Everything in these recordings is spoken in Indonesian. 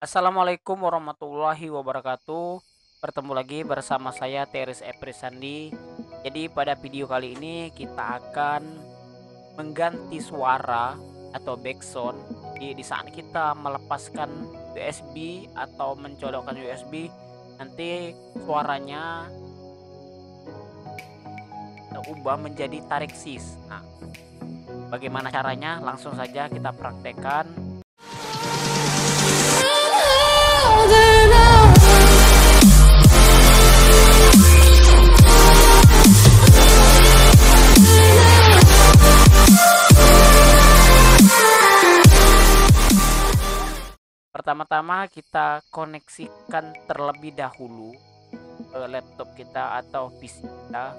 Assalamualaikum warahmatullahi wabarakatuh. Bertemu lagi bersama saya Teris Eprisandi. Jadi pada video kali ini kita akan mengganti suara atau backsound di, di saat kita melepaskan USB atau mencolokkan USB nanti suaranya kita ubah menjadi tarik sis. Nah, bagaimana caranya? Langsung saja kita praktekkan. Pertama-tama kita koneksikan terlebih dahulu ke laptop kita atau PC kita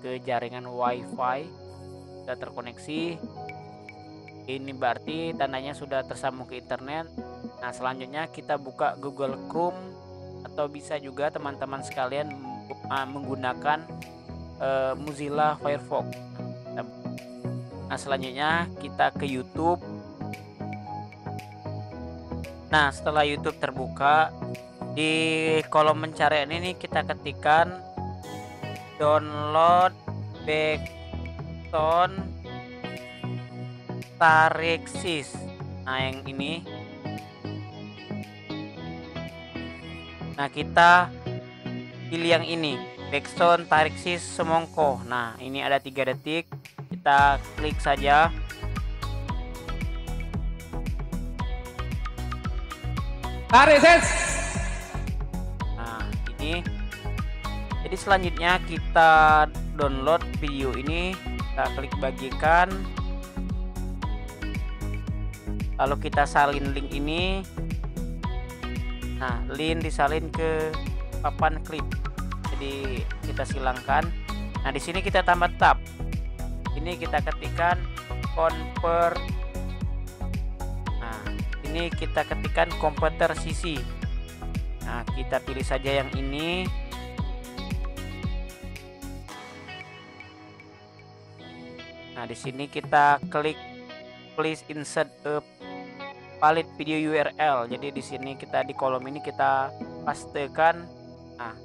ke jaringan WiFi. Sudah terkoneksi. Ini berarti tandanya sudah tersambung ke internet. Nah, selanjutnya kita buka Google Chrome atau bisa juga teman-teman sekalian menggunakan uh, Mozilla Firefox. Nah, selanjutnya kita ke YouTube Nah, setelah YouTube terbuka, di kolom pencarian ini kita ketikkan download backton Tarixis. Nah, yang ini. Nah, kita pilih yang ini, backton Tarixis Semongko. Nah, ini ada tiga detik. Kita klik saja. Tarik ses. Nah, ini. Jadi selanjutnya kita download video ini, kita klik bagikan. Lalu kita salin link ini. Nah, link disalin ke papan klip. Jadi kita silangkan. Nah, di sini kita tambah tab. Ini kita ketikkan convert ini kita ketikkan komputer sisi. Nah kita pilih saja yang ini. Nah di sini kita klik please insert a valid video URL jadi di sini kita di kolom ini kita pastekan. Nah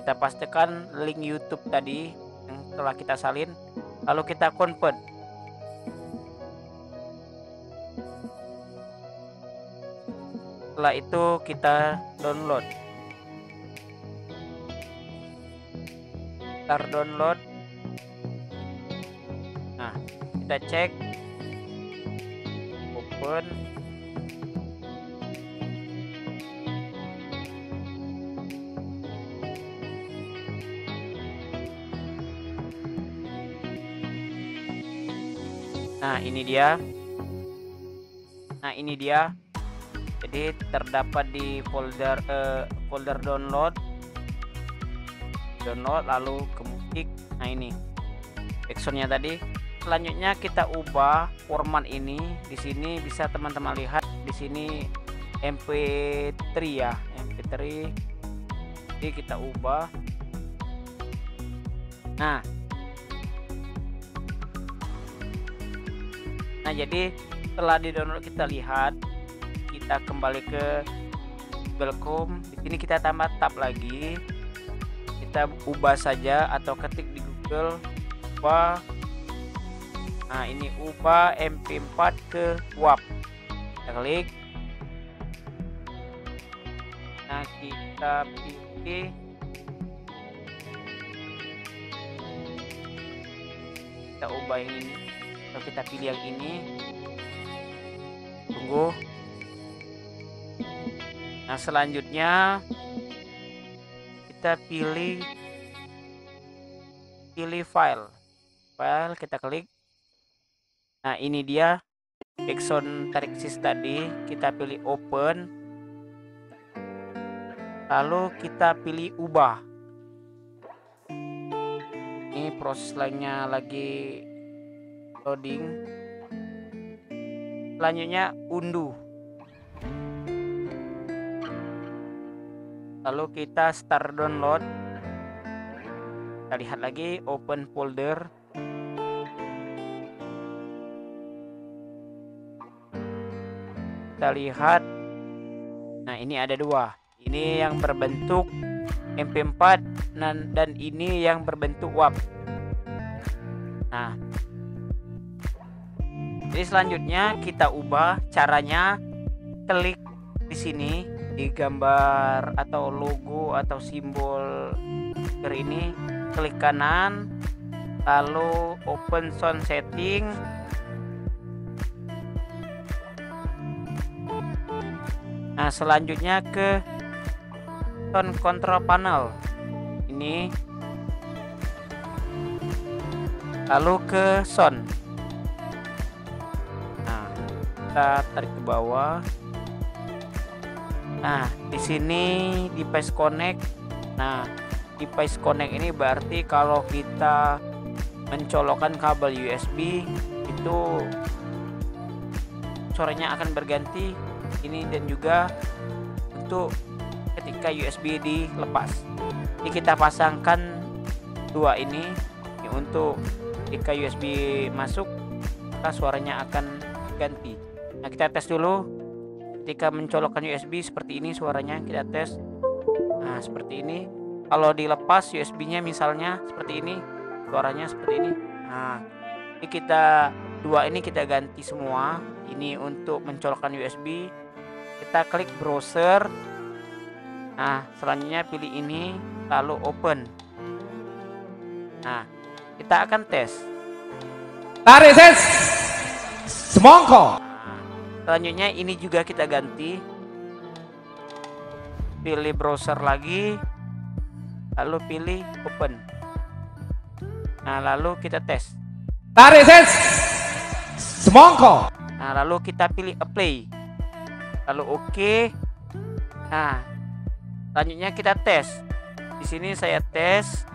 kita pastekan link YouTube tadi yang telah kita salin. Lalu kita convert setelah itu kita download. Start download. Nah kita cek. Open. Nah ini dia. Nah ini dia jadi terdapat di folder uh, folder download. Download lalu kemudian nah ini. Backsoundnya tadi. Selanjutnya kita ubah format ini. Di sini bisa teman-teman lihat. Di sini mp3 ya. Mp3 jadi kita ubah. Nah. Nah jadi setelah di download kita lihat kita kembali ke Google Chrome di sini kita tambah tab lagi. Kita ubah saja atau ketik di Google. Ubah. Nah ini ubah MP4 ke WAP kita klik. Nah kita pilih. Kita ubah yang ini. Atau kita pilih yang ini. Tunggu Nah, selanjutnya kita pilih pilih file. File kita klik. Nah, ini dia background Tarixis tadi, kita pilih open. Lalu kita pilih ubah. Ini proses lainnya lagi loading. Selanjutnya unduh. Lalu kita start download. Kita lihat lagi open folder. Kita lihat. Nah ini ada dua. Ini yang berbentuk MP4 dan, dan ini yang berbentuk WAP nah. Jadi selanjutnya kita ubah caranya. Klik di sini di gambar atau logo atau simbol speaker ini klik kanan lalu open sound setting. Nah selanjutnya ke sound control panel. Ini. Lalu ke sound. Nah kita tarik ke bawah nah di sini device connect. Nah device connect ini berarti kalau kita mencolokkan kabel USB itu suaranya akan berganti ini dan juga untuk ketika USB dilepas. Ini kita pasangkan dua ini, ini untuk ketika USB masuk maka suaranya akan ganti. Nah kita tes dulu ketika mencolokkan USB seperti ini suaranya kita tes. Nah seperti ini. Kalau dilepas USB nya misalnya seperti ini. Suaranya seperti ini. Nah ini kita dua ini kita ganti semua. Ini untuk mencolokkan USB kita klik browser. Nah selanjutnya pilih ini lalu open. Nah kita akan tes. Tarik ses. Semongko selanjutnya ini juga kita ganti. Pilih browser lagi. Lalu pilih open. Nah lalu kita tes. Tarik ses. Semongko. Nah lalu kita pilih apply. Lalu oke. Okay. nah selanjutnya kita tes. Di sini saya tes.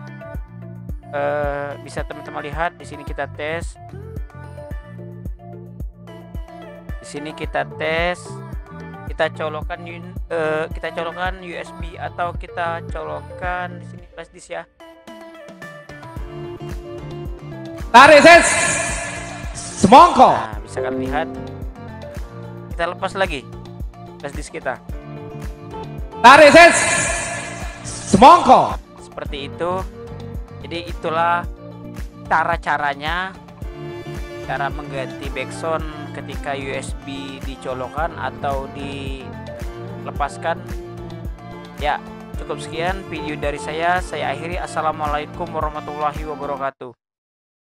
Uh, bisa teman-teman lihat di sini kita tes di sini kita tes kita colokkan uh, kita colokkan USB atau kita colokkan di sini flash disk ya. Tarik ses. Semongko. Nah bisa kalian lihat. Kita lepas lagi flash disk kita. Tarik ses. Semongko. Seperti itu. Jadi itulah cara-caranya cara mengganti backsound ketika USB dicolokkan atau dilepaskan? Ya cukup sekian video dari saya. Saya akhiri. Assalamualaikum warahmatullahi wabarakatuh